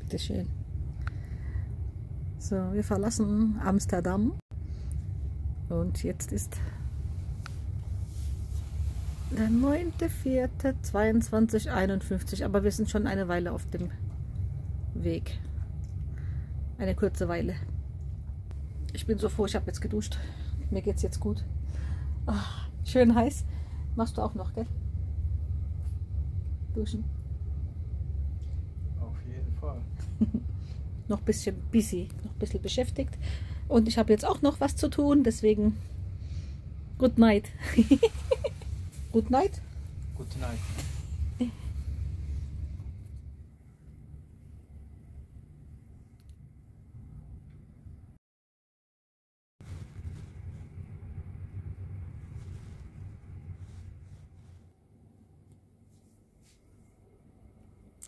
Bitte schön. So, wir verlassen Amsterdam. Und jetzt ist der 9.4.2251. Aber wir sind schon eine Weile auf dem Weg. Eine kurze Weile. Ich bin so froh, ich habe jetzt geduscht. Mir geht's jetzt gut. Ach, schön heiß. Machst du auch noch, gell? Duschen. Fall. noch ein bisschen busy, noch ein bisschen beschäftigt. Und ich habe jetzt auch noch was zu tun, deswegen good night. good night. Gute Nacht.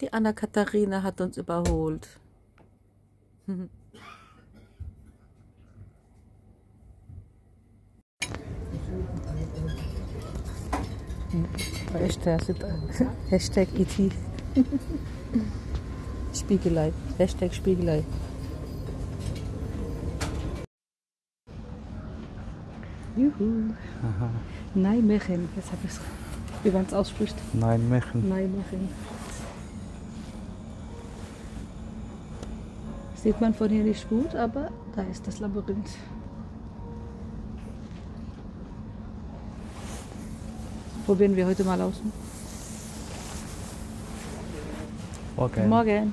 Die Anna-Katharina hat uns überholt. Hashtag, Hashtag IT. Spiegelei. Hashtag Spiegelei. Juhu. Nijmegen. Jetzt habe ich es, wie man es ausspricht. Nein, Mechen. Nijmegen. Sieht man von hier nicht gut, aber da ist das Labyrinth. Probieren wir heute mal aus. Okay. Morgen.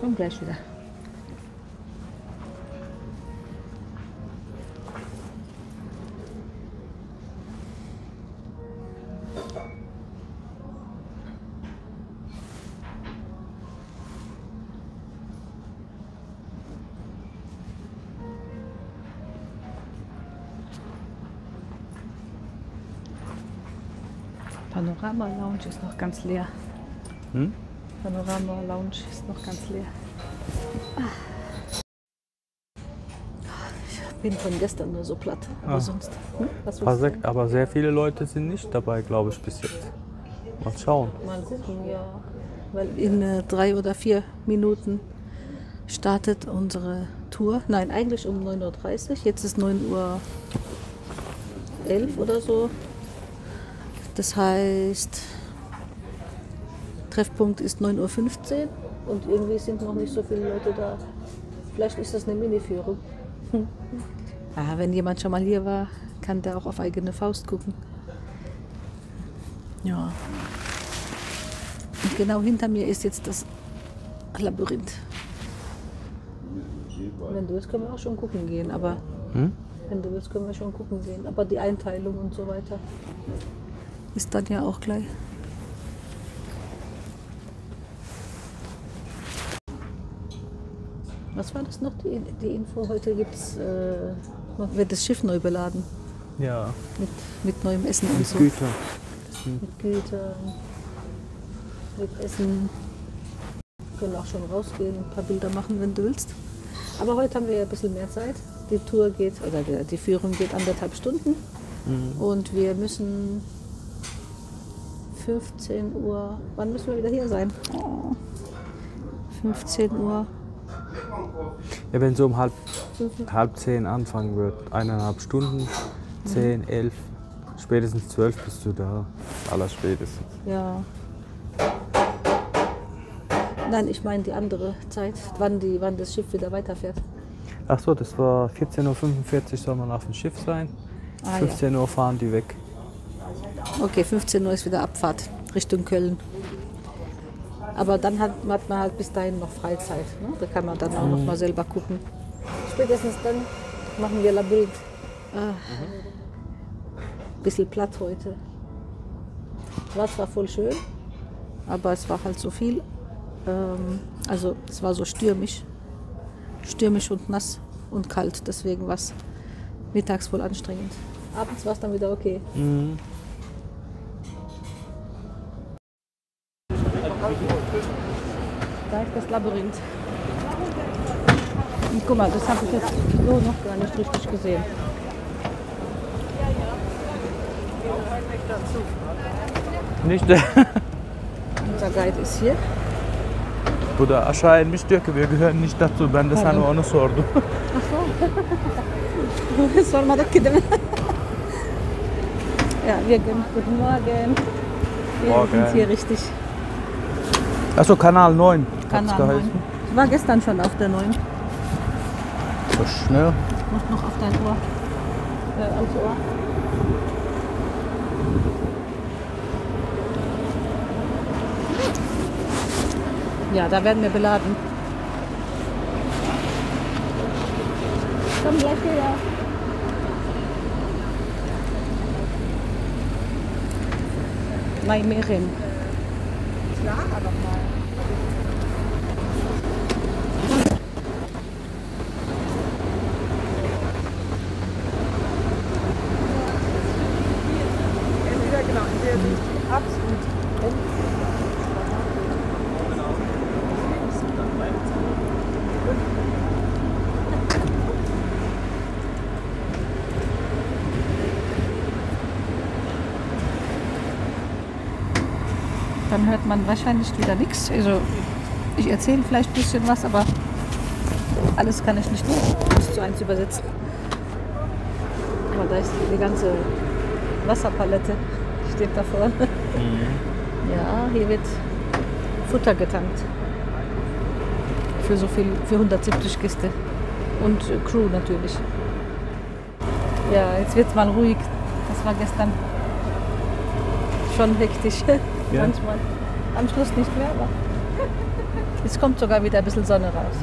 Komm gleich wieder. Panorama Lounge ist noch ganz leer. Hm? Panorama Lounge ist noch ganz leer. Ah. Ich bin von gestern nur so platt, aber Ah. sonst. Hm? Was sehr- Aber sehr viele Leute sind nicht dabei, glaube ich, bis jetzt. Mal schauen. Mal gucken, ja. Weil in äh, drei oder vier Minuten startet unsere Tour. Nein, eigentlich um 9.30 Uhr. Jetzt ist 9.11 Uhr oder so. Das heißt, Treffpunkt ist 9.15 Uhr und irgendwie sind noch nicht so viele Leute da. Vielleicht ist das eine Mini-Führung. ah, wenn jemand schon mal hier war, kann der auch auf eigene Faust gucken. Ja. Und genau hinter mir ist jetzt das Labyrinth. Wenn du willst, können wir auch schon gucken gehen, aber Hm? wenn du willst, können wir schon gucken gehen. Aber die Einteilung und so weiter ist dann ja auch gleich. Was war das noch, die, die Info? Heute gibt's, äh, wird das Schiff neu beladen Ja. mit, mit neuem Essen und Mit so. Güter. Mit Gütern, mit Essen. Wir können auch schon rausgehen und ein paar Bilder machen, wenn du willst. Aber heute haben wir ja ein bisschen mehr Zeit. Die Tour geht, oder die, die Führung geht anderthalb Stunden. Und wir müssen 15 Uhr, wann müssen wir wieder hier sein? Oh, 15 Uhr. Ja, wenn so um halb, halb zehn anfangen wird, eineinhalb Stunden, zehn, elf, spätestens zwölf bist du da. Allerspätestens. Ja. Nein, ich meine die andere Zeit, wann, die, wann das Schiff wieder weiterfährt. Ach so, das war 14.45 Uhr soll man auf dem Schiff sein. Ah, ja. 15 Uhr fahren die weg. Okay, 15 Uhr ist wieder Abfahrt Richtung Köln. Aber dann hat, hat man halt bis dahin noch Freizeit. Ne? Da kann man dann auch noch mal selber gucken. Spätestens dann machen wir Labyrinth. Ah. Bisschen platt heute. War zwar voll schön, aber es war halt so viel. Ähm, also es war so stürmisch. Stürmisch und nass und kalt. Deswegen war es mittags wohl anstrengend. Abends war es dann wieder okay. Da Labyrinth. Und guck mal, das habe ich jetzt so noch gar nicht richtig gesehen. Nicht? Unser Guide ist hier. Bu da aşağı inmiş diyor ki wir gehören nicht dazu. Ben de sana onu sordum. Sormadık ki değil mi? ja, wir gehen. Guten Morgen. Wir Morgen. sind hier richtig. Achso, Kanal 9. hat's Kanal 9. geheißen. Ich war gestern schon auf der 9. So schnell. Muss noch auf dein Ohr. Äh, aufs Ohr. Ja, da werden wir beladen. Komm gleich her. Nijmegen. Dann hört man wahrscheinlich wieder nichts. Also ich erzähle vielleicht ein bisschen was, aber alles kann ich nicht eins zu eins übersetzen. Aber da ist die ganze Wasserpalette steht da vorne. Ja, hier wird Futter getankt. Für so viel, für 170 Gäste. Und Crew natürlich. Ja, jetzt wird es mal ruhig. Das war gestern schon hektisch. Ja. Manchmal. Am Schluss nicht mehr, aber jetzt kommt sogar wieder ein bisschen Sonne raus.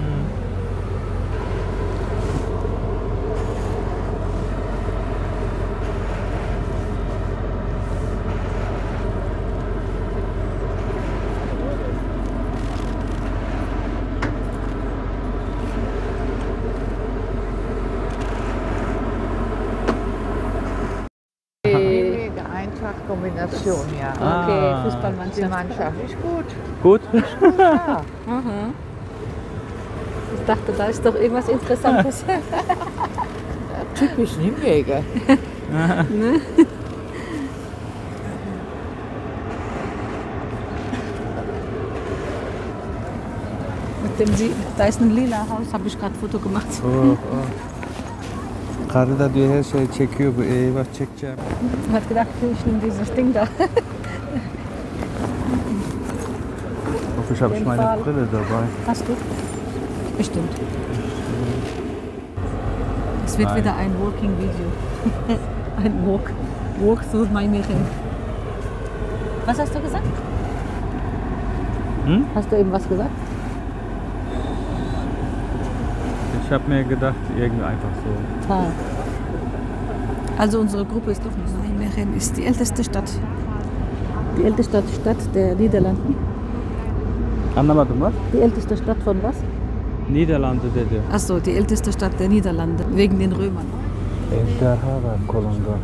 Okay, Ah. Die. Mannschaft ist gut. Gut. Ja. Mhm. Ich dachte, da ist doch irgendwas Interessantes. Typisch Nimwege. Mit dem Sie da ist ein lila Haus, habe ich gerade Foto gemacht. Oh, oh. Karıda diyor her şeyi çekiyor. Bu eyvah çekeceğim. Und hat gedacht, ich nehme dieses Ding da. Ich habe jeden meine Fall. Brille dabei. Hast du? Bestimmt. Es wird Nein. wieder ein Walking Video. ein Walk. Walk through my Märchen. Was hast du gesagt? Hm? Hast du eben was gesagt? Ich habe mir gedacht, irgendwie einfach so. Ah. Also unsere Gruppe ist doch nicht Nijmegen ist die älteste Stadt. Die älteste Stadt der Niederlanden. Anlamadım was? Die älteste Stadt von was? Niederlande dedi. Achso, die älteste Stadt der Niederlande. Wegen den Römern. Ejderha var kolunda.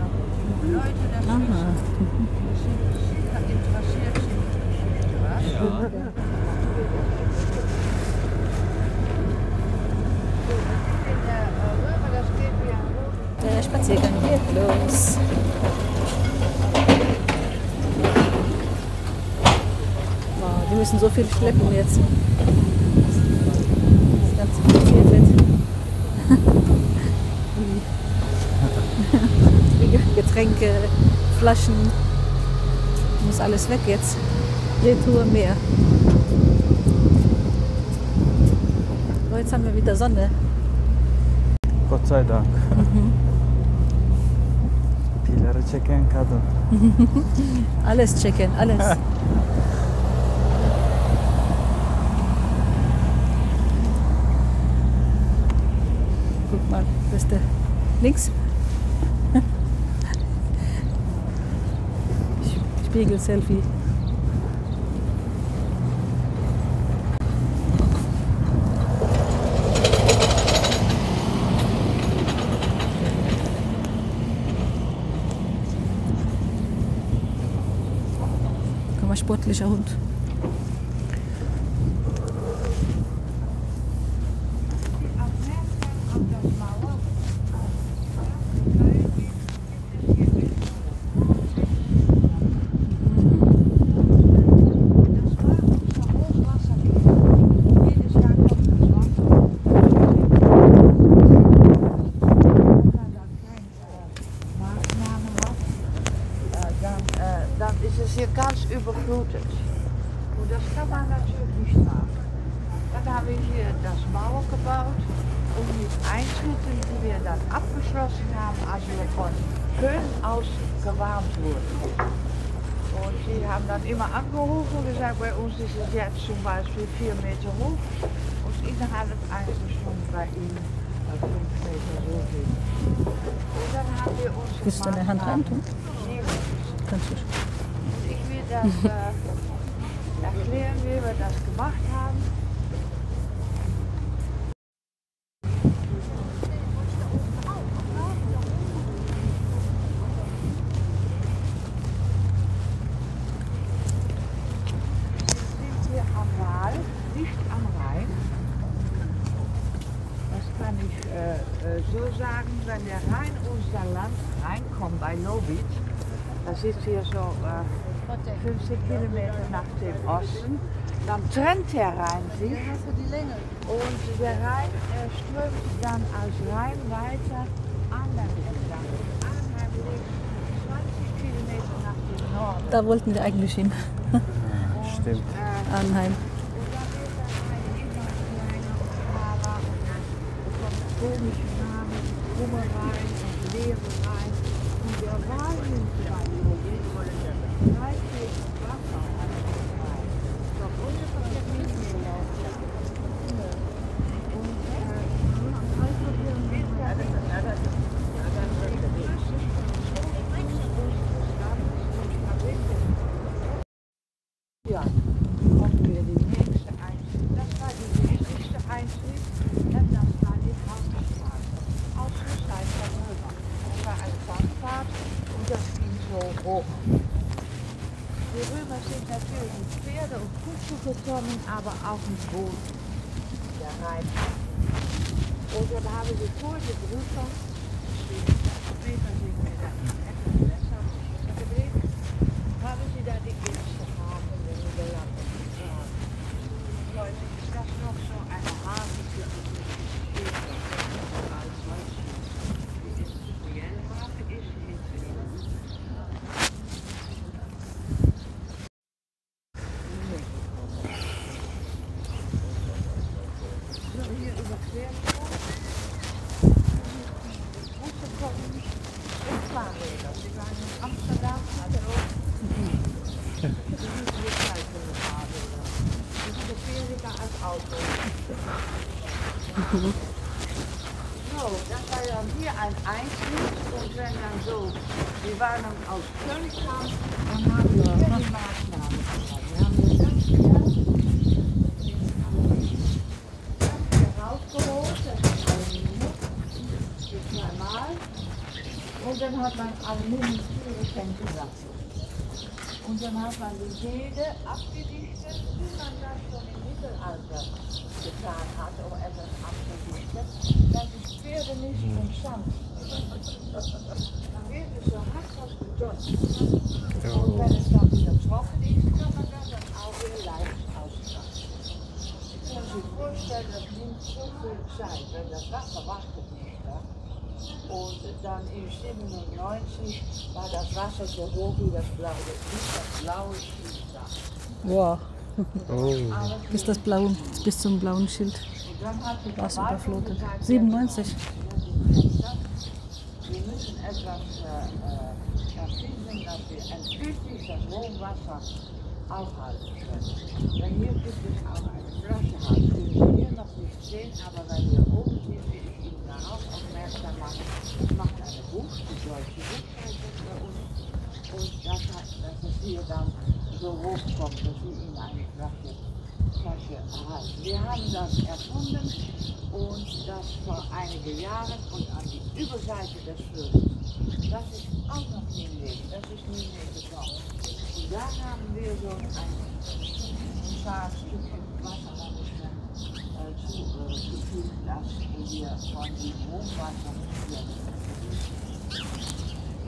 Aha. Der Spaziergang geht los. Wir müssen so viel schleppen jetzt. Das ganze passiert wird. Getränke, Flaschen. Muss alles weg jetzt. Retour mehr. Oh, jetzt haben wir wieder Sonne. Gott sei Dank. Pileri çeken kadın. Alles checken, alles. Guck mal, das links. Spiegel-Selfie. Guck mal, sportlicher Hund. Und das kann man natürlich nicht machen. Dann haben wir hier das Mauer gebaut und mit Einschritten, die wir dann abgeschlossen haben, als wir von Köln aus gewarnt wurden. Und sie haben dann immer angerufen und gesagt, bei uns ist es jetzt zum Beispiel vier Meter hoch und innerhalb einer Stunde bei ihnen äh, fünf Meter so viel. Und dann haben wir uns Willst du deine Hand reintun? Kannst du schon. ich will das äh, erklären, wie wir das gemacht haben. Wir sind hier am Waal, nicht am Rhein. Das kann ich äh, äh, so sagen, wenn der Rhein unser Land reinkommt bei Lobitz, das ist hier so äh, 50 Kilometer nach dem Osten, dann trennt der Rhein sich und der Rhein äh, strömt dann als Rhein weiter Arnhem entlang. Arnhem liegt 20 Kilometer nach dem Norden. Da wollten wir eigentlich hin. Stimmt. Äh, er komische Namen, krumme Rhein und leere Rhein. Und der Wahl nimmt bei Logik 30 Wasser an den Rhein. Doch ungefähr der Mittelmeer. Und ja, kommen wir die nächste Einschritt. Das war die wichtigste Einschritt und das war die Hauptstraße. Außenseite der Römer. Das war eine Sandfahrt und das ging so hoch. Die Römer sind natürlich mit Pferde und Kutsche gekommen, aber auch mit Booten. Der Rhein. Und dann haben sie vor der Brücke, später sind wir da etwas besser gedreht, haben sie da die erste Hafen der Niederlande getragen. Heute ist das noch so eine Hafen für Städte, als was die industrielle Hafen ist, ist sie So, hier überqueren wir. Bussen kommen nicht mit Fahrrädern. Sie waren in Amsterdam, also die müssen wir Zeit mit Fahrrädern. Das ist Auto. So, das war dann hier ein Einschnitt und wenn dann so, wir waren dann aus Köln kamen, dann haben hier die Maßnahmen. Wir haben hier ganz klar rausgeholt, das ist Aluminium, für zweimal. Und dann hat man Aluminiumtüre lassen. Und dann hat man die Säge abgedichtet, wie man das schon Mittelalter getan hat, um etwas abzudichten, dass die Pferde nicht. Dann es so hart als Beton. Und wenn es dann wieder trocken ist, kann man das dann auch wieder leicht auskratzen. Ich kann sich vorstellen, das nimmt so viel Zeit, wenn das Wasser wartet nicht. Ja? Und dann in 97 war das Wasser so hoch wie das blaue Licht, das blaue Schild da. Wow. Oh. Bis, das Blau, bis zum blauen Schild. Und dann hat die War's Verwaltung überflutet. gesagt, 97. Wir müssen etwas erfinden, dass wir endgültig das Hochwasser aufhalten können. Denn hier gibt es auch eine Flaschenhals, die Sie hier noch nicht sehen, aber wenn wir oben sind, will ich Ihnen darauf aufmerksam machen. Das macht eine Buch, die deutsche Buch heißt das bei uns. Und das hat, dass es hier dann so hochkommt, dass Sie in eine Flasche Flasche erhalten. Wir haben das erfunden und das vor einigen Jahren und an die Überseite des Flusses. Das ist auch noch nie weg, das ist nie mehr gekommen. Und da haben wir so ein paar Stückchen Wassermanagement äh, zugefügt, dass wir von dem Hochwasser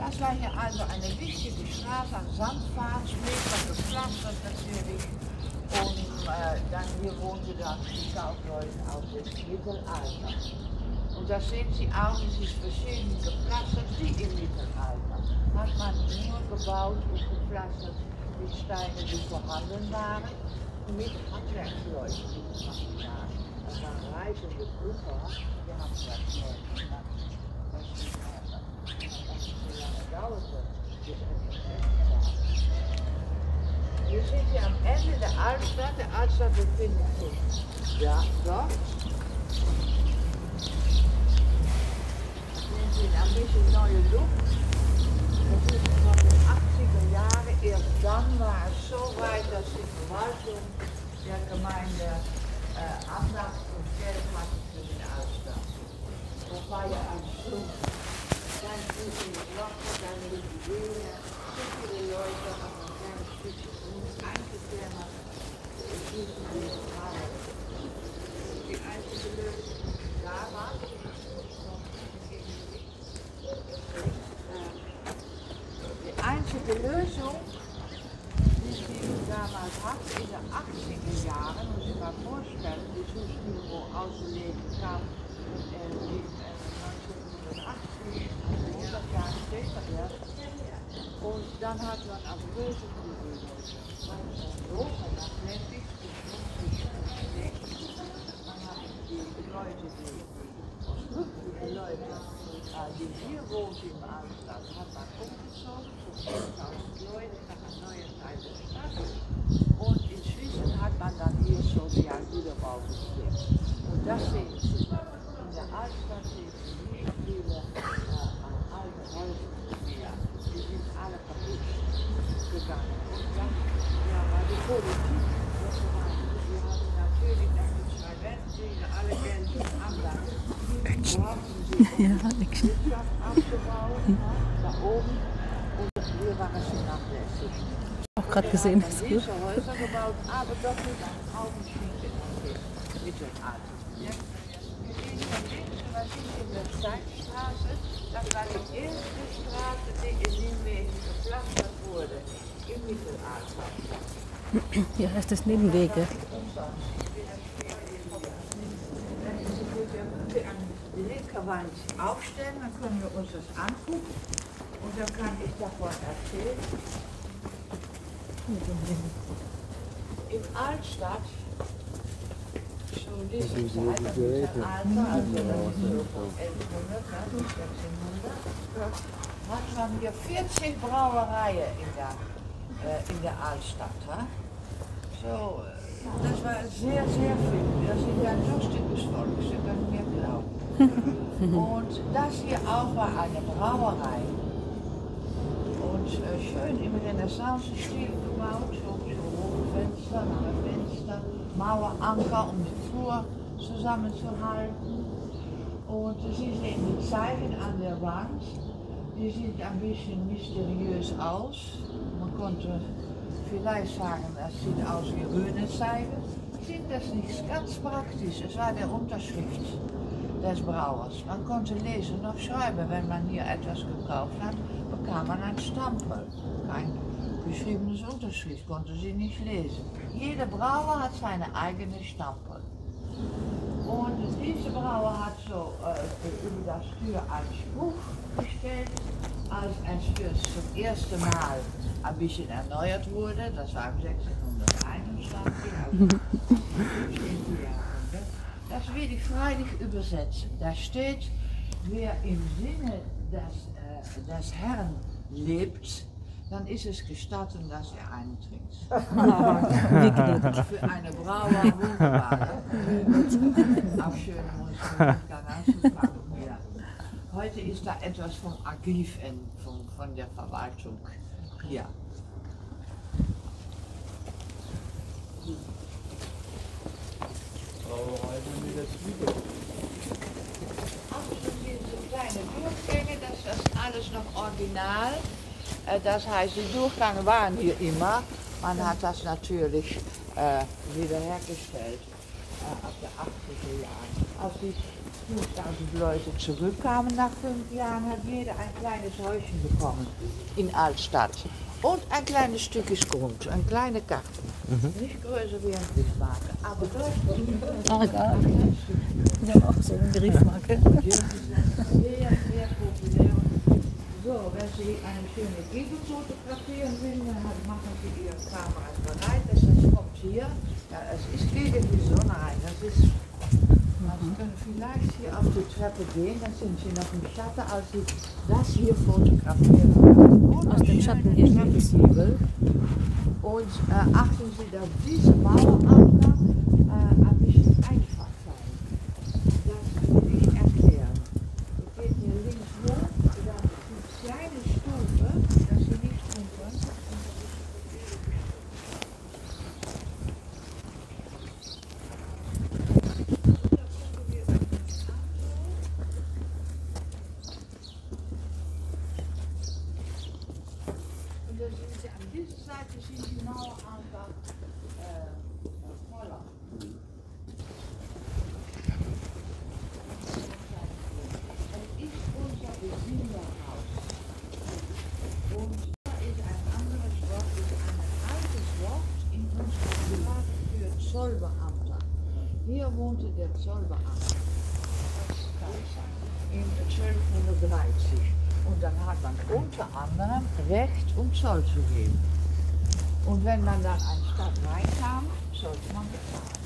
das war hier also eine wichtige Straße, ein Sandpfad, später gepflastert natürlich. Und äh, dann hier wohnte dann die Kaufleute aus dem Mittelalter. Und da sehen Sie auch, es ist verschieden gepflastert wie im Mittelalter. Hat man nur gebaut und gepflastert mit Steinen, die vorhanden waren. mit Handwerksleuten, die das machen ja. Das waren reisende Blücher, die Handwerksleute. gemacht. Das das so lange dauerte, bis er in Essen Wir sind hier am Ende der Altstadt. Der Altstadt befindet sich ja, dort. Sehen Sie ein bisschen neue Luft. Das ist von den 80er Jahren. Erst dann war es so weit, dass die Verwaltung der Gemeinde äh, Andacht und Geld hatte für den Altstadt. Das war ja ein Schluck. Ganz viele Glocken, dann die Juwelen, so viele Leute haben ein kleines die Lösung, die sie damals hatte in den 80er Jahren, muss ich mal vorstellen, die Zustimmung auszulegen kam äh, äh, 1980, also 100 Jahre später erst. Und dann hat man Lösung gesucht. Man ist so vernachlässigt, man hat die Leute, die die Leute, äh, die hier wohnen im Altstadt, hat man umgezogen zu 10.000 Leute nach einer neuen Teil der Stadt. Und inzwischen hat man dann hier sozial Wiederaufbau gestimmt. Und das sehen Sie. In der Altstadt sehen Sie nicht viele äh, alte Häuser mehr. Die sind alle kaputt gegangen. Und dann, ja, war die Politik, das war, wir haben natürlich nach den zwei Weltkriegen alle Geld und Anlagen. Ja, ich, Wirtschaft abgebaut, da oben. Und wir waren sie nachlässig. auch gerade gesehen. Wir haben diese Häuser gebaut, aber doch mit einem Augenschinken mit den Alten. Ja? Wir sehen von links, wir sind in der Steinstraße. Das war die erste Straße, die in Nijmegen gepflastert wurde im Mittelalter. Hier heißt es Nebenwege. Die linke aufstellen, dann können wir uns das angucken und dann kann ich davon erzählen. So von 1100, ne, bis 1600, hat man hier 40 Brauereien in der, äh, in der Altstadt. Hè? So, das war sehr, sehr viel. Das sind ja so Stückes Volks, Sie können mir glauben. Und das hier auch war eine Brauerei. Und äh, schön im Renaissance-Stil gebaut, hohe Fenster, Fenster, Maueranker, um den Flur zusammenzuhalten. Und Sie sehen die Zeichen an der Wand, die sieht ein bisschen mysteriös aus. Man konnte vielleicht sagen, das sieht aus wie Röhnezeichen. Sind das nicht ganz praktisch? Es war der Unterschrift des Brauers. Man konnte lesen und schreiben. Wenn man hier etwas gekauft hat, bekam man ein Stempel. Kein geschriebenes Unterschrift, konnte sie nicht lesen. Jeder Brauer hat seine eigene Stempel. Und diese Brauer hat so äh, über das Stür einen Spruch gestellt, als es für zum ersten Mal ein bisschen erneuert wurde, das war 1621, bestimmte Jahrhundert. Das will ich freilich übersetzen. Da steht, wer im Sinne des, äh, des Herrn lebt, dann ist es gestatten, dass er einen trinkt. Für eine Brauer wunderbar. Auch schön muss man. Ja. Heute ist da etwas vom Archiv von, von der Verwaltung hier. Absolut diese kleine Durchgänge, das ist alles noch original. Das heißt, die Durchgänge waren hier immer. Man hat das natürlich äh, wiederhergestellt äh, ab der 80er Jahren. Als die 5000 Leute zurückkamen nach fünf Jahren, hat jeder ein kleines Häuschen bekommen in Altstadt. Und ein kleines Stückchen Grund, ein kleiner Garten. Nicht größer wie ein Briefmarke, aber deutlich. Ah, gar nicht. Wir haben auch so eine Briefmarke. So, wenn Sie eine schöne Giebel fotografieren will, machen Sie Ihre Kamera bereit. Das, das kommt hier. Ja, es ist gegen die Sonne rein. Das ist, man können vielleicht hier auf die Treppe gehen, dann sind Sie noch im Schatten, als Sie das hier fotografieren. Aus dem Schatten hier. Treppengiebel. Und äh, achten Sie, dass diese Maueranker äh, der Zollbeamte. In 1230. Und dann hat man unter anderem Recht, um Zoll zu geben. Und wenn man dann eine Stadt reinkam, sollte man bezahlen.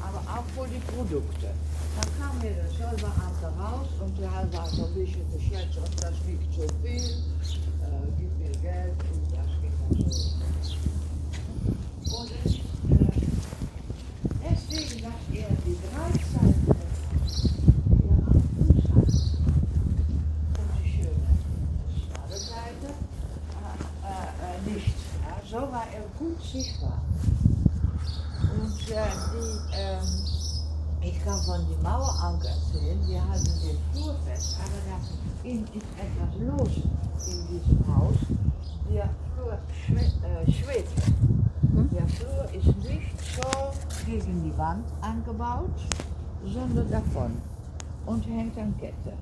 Aber auch für die Produkte. Dann kam hier der Zollbeamte raus und der war so ein bisschen geschätzt, und das wiegt sondern davon und hängt an Kette.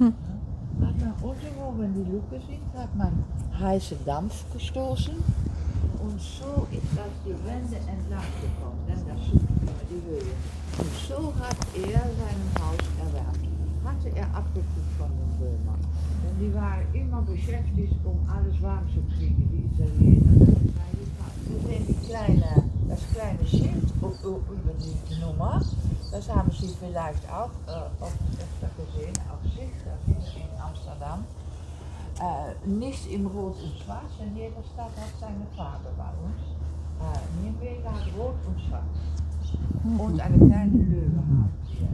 Hat man unten, wo wir die Luke sind, hat man heiße Dampf gestoßen. Und so ist das die Wände entlang gekommen, denn das die Höhe. Und so hat er sein Haus erwärmt. Hatte er abgeguckt von den Römern. Denn die waren immer beschäftigt, um alles warm zu kriegen, die Italiener. Über die Nummer. Das haben Sie vielleicht auch äh, oft öfter gesehen, auch sicher in Amsterdam. Äh, nicht in Rot und Schwarz, denn jede Stadt hat seine Farbe bei uns. Äh, Nürnberg hat Rot und Schwarz. Und eine kleine Löwe haben wir.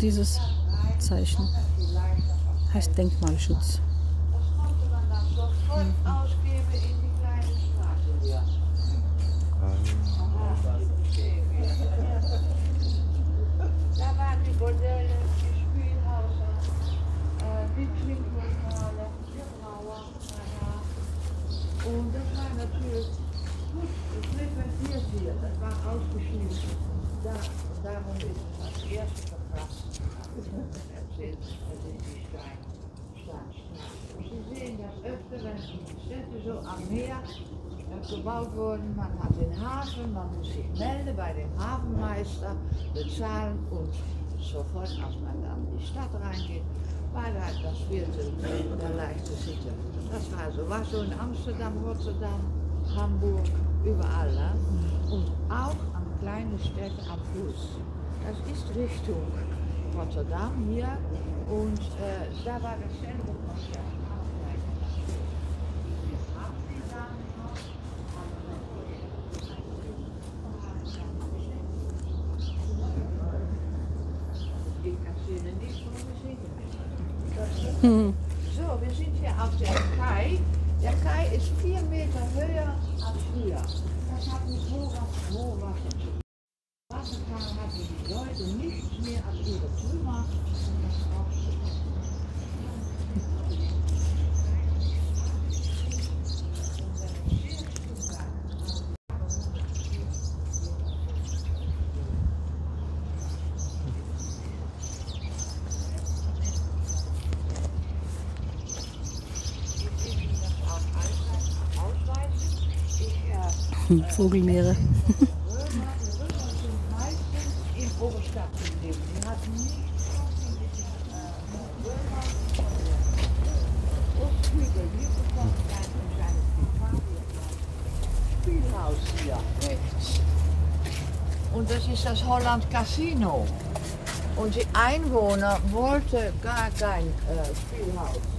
Dieses Zeichen heißt Denkmalschutz. Das konnte man dann sofort ausgeben in die kleine Straße hier. Da waren die Bordelle, die Spielhäuser, äh, die Trinklokale, die Brauer, ja. Und das war natürlich gut frequentiert hier, das war ausgeschlossen. Da, darum ist als erste verpasst. Erzählt es in die Stein, Steinstraße. Sie sehen das öfter, wenn die Städte so am Meer gebaut wurden. Man hat den Hafen, man muss sich melden bei dem Hafenmeister, bezahlen und sofort, als man dann in die Stadt reingeht, war da das vierte der leichte Sitte. Das war so, war so in Amsterdam, Rotterdam, Hamburg, überall. Ne? Und auch an kleinen Städten am Fluss. Das ist Richtung Rotterdam hier und äh, da war dasselbe Konzept. auch gleich. Wir haben die Sachen noch, Ich erzähle nicht, wo wir sind. Hm. So, wir sind hier auf der Kai. Der Kai ist vier Meter höher als früher. Das hat mit Hochwasser Hochwasser zu tun. Wasserfall hatten die Leute nichts mehr als ihre Trümmer und das aufzubauen. Vogelmeere. Römer, die Römer sind meistens in Oberstadt geblieben. Die hatten nicht so viele äh, Römer von der Ostküste hier bekommen, dann in seine Privatie. Spielhaus hier rechts. Und das ist das Holland Casino. Und die Einwohner wollten gar kein äh, Spielhaus.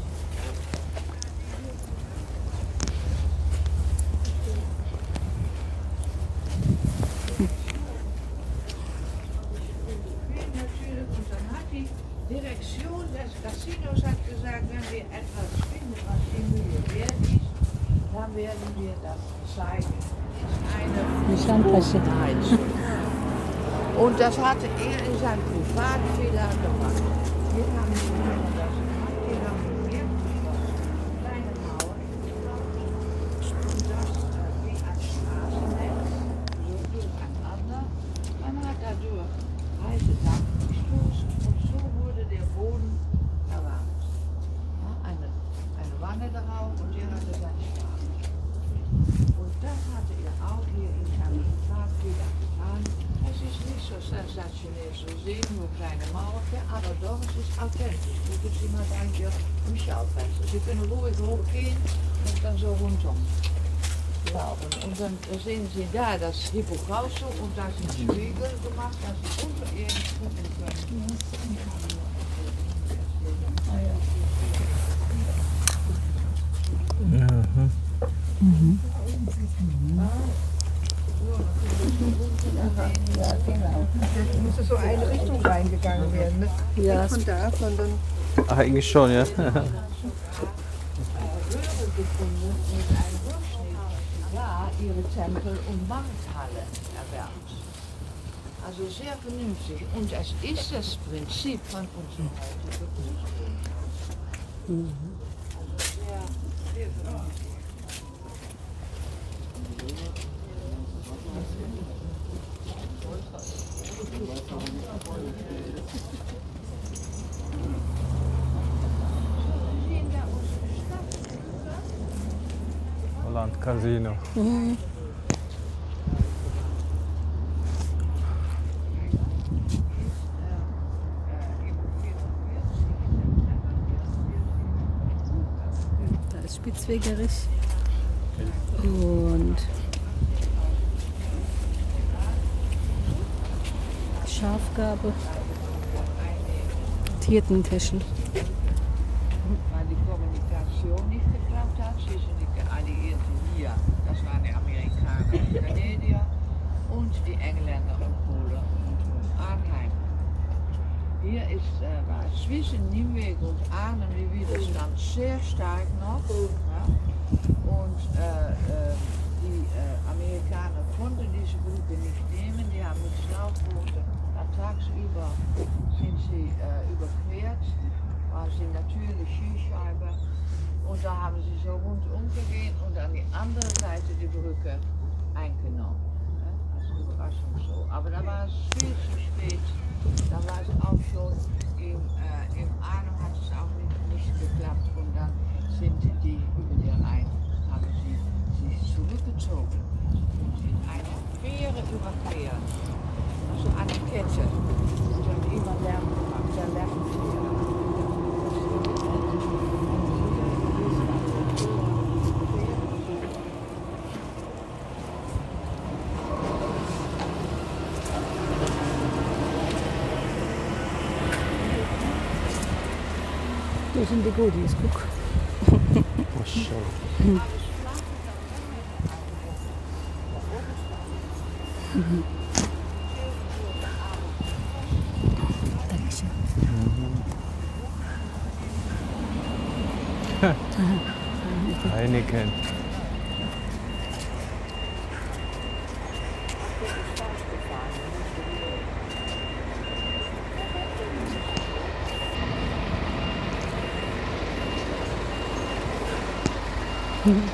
Schaufenster. Sie können ruhig hochgehen und dann so rundum laufen. Und dann sehen Sie da das Hippocausum und da sind Spiegel gemacht, dass Sie unterirdisch gucken können. Müsste so eine Richtung reingegangen werden. Ne? Ja, Nicht von da, sondern Ach, eigentlich schon, ja. Ihre Tempel- und Markthallen erwärmt. Also sehr vernünftig. Und es ist das Prinzip von unserer heutigen Kultur. Ja, sehr vernünftig. Holland Casino. da ist Spitzwegerich. Und Schafgabe. Tietentäschel. Weil die Kommunikation nicht geklappt hat. Sie sind die Alliierten hier, das waren die Amerikaner und Kanadier und die Engländer und Polen und Arnheim. Hier ist, äh, war zwischen Nimweg und Arnhem der Widerstand sehr stark noch. Und äh, äh, die äh, Amerikaner konnten diese Brücke nicht nehmen. Die haben mit Schlauchbooten tagsüber sind sie äh, überquert, waren sie natürlich Skischeibe. Und da haben sie so rundum gegehen und an die andere Seite die Brücke eingenommen. Als Überraschung so. Aber da war es viel zu spät. Da war es auch schon im, äh, im Arnhem hat es auch nicht, nicht geklappt. Und dann sind die über den Rhein, haben sie sich zurückgezogen und sind eine Fähre überquert. So an der Kette. Und dann immer Lärm gemacht, der Lärmfähre. Hier sind die Goodies, guck. Dankeschön. Heineken.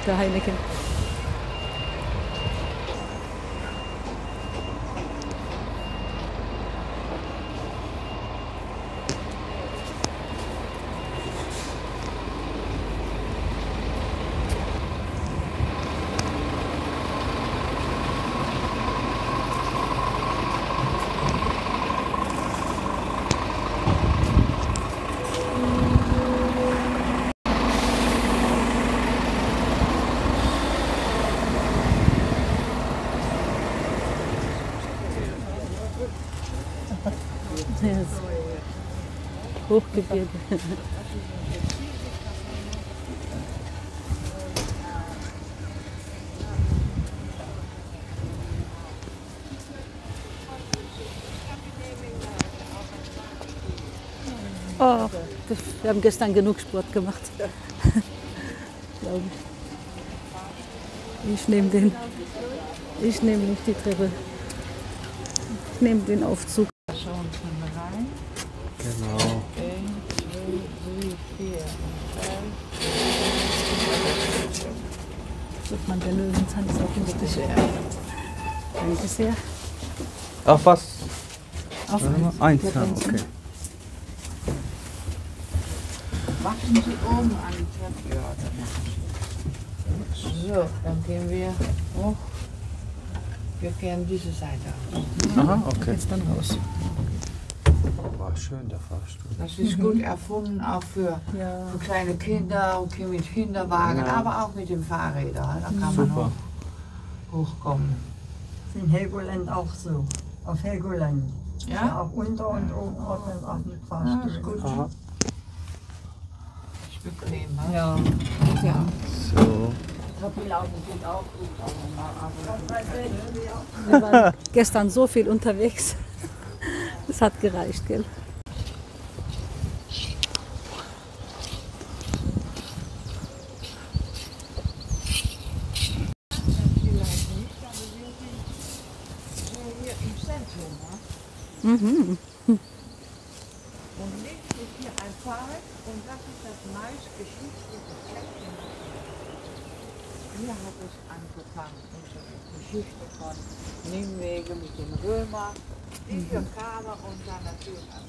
Der Heineken. Ja, Hochgebirge. Oh, das- wir haben gestern genug Sport gemacht. Ich nehme den. Ich nehme nicht die Treppe. Ich nehme den Aufzug. Schauen wir mal rein. Genau. 1, 2, 3, 4, 5. Wird man der Löwenzahn Sehr. Danke sehr. Ach was? Auf eins. Eins, Ja, okay. Machen Sie oben an die Treppe. Ja, dann machen Sie. So, dann gehen wir hoch. Wir gehen diese Seite aus. Aha, okay. Jetzt dann raus. War schön, der Fahrstuhl. Das ist gut erfunden, auch für, Ja. für kleine Kinder, okay, mit Kinderwagen, Ja. aber auch mit den Fahrrädern. Da kann man Super. hoch, hochkommen. in Helgoland auch so. Auf Helgoland. Ja? auch unter und oben auch mit, auch mit Ja, ist Fahrstühlen. gut. Aha. Ist bequem, ne? Ja. ja. So. Treppenlaufen geht auch gut. Wir waren gestern so viel unterwegs. Es hat gereicht, gell? Vielleicht nicht, aber wir sind so hier im Zentrum. Ne? Mhm. Und links ist hier ein Park und das ist das meistgeschichtete Plätzchen. Hier hat es angefangen, unsere Geschichte von Nimwegen mit den Römern, die hier kamen und dann natürlich an